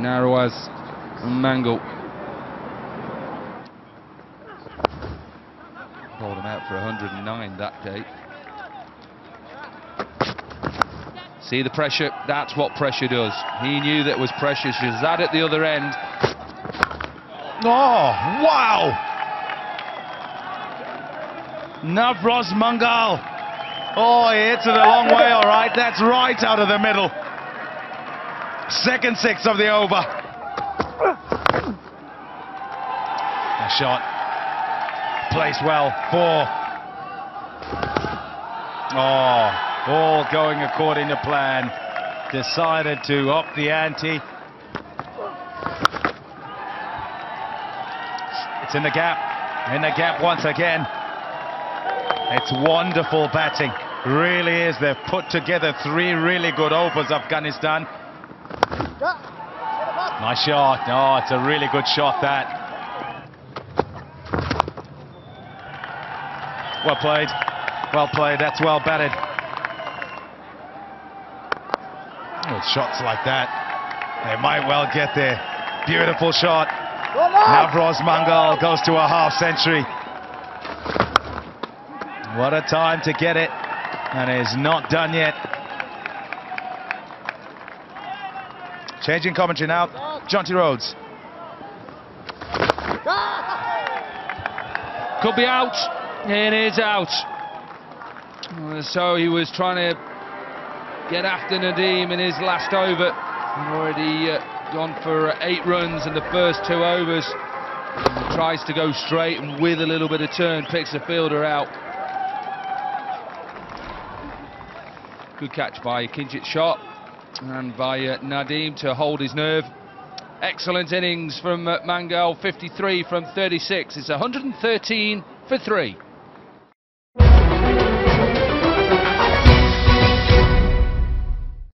Nawroz Mangal. Hold him out for 109 that day. See the pressure? That's what pressure does. He knew that was pressure. Shahzad at the other end. Oh, wow! Nawroz Mangal. Oh, he hits it a long way, all right. That's right out of the middle. Second six of the over. A shot. Placed well. Four. Oh, all going according to plan. Decided to up the ante. It's in the gap. In the gap once again. It's wonderful batting. Really is. They've put together three really good overs, Afghanistan. Nice shot. Oh, it's a really good shot, that. Well played. Well played. That's well batted. With shots like that, they might well get there. Beautiful shot. Nawroz Mangal goes to a half century. What a time to get it, and is not done yet. Changing commentary now, Jonty Rhodes. Could be out. And It is out. Uh, So he was trying to get after Nadeem in his last over. Already uh, gone for eight runs in the first two overs. Tries to go straight and with a little bit of turn picks the fielder out. Good catch by Kinchit Shah and by uh, Nadeem to hold his nerve. Excellent innings from uh, Mangal, 53 from 36. It's 113 for three.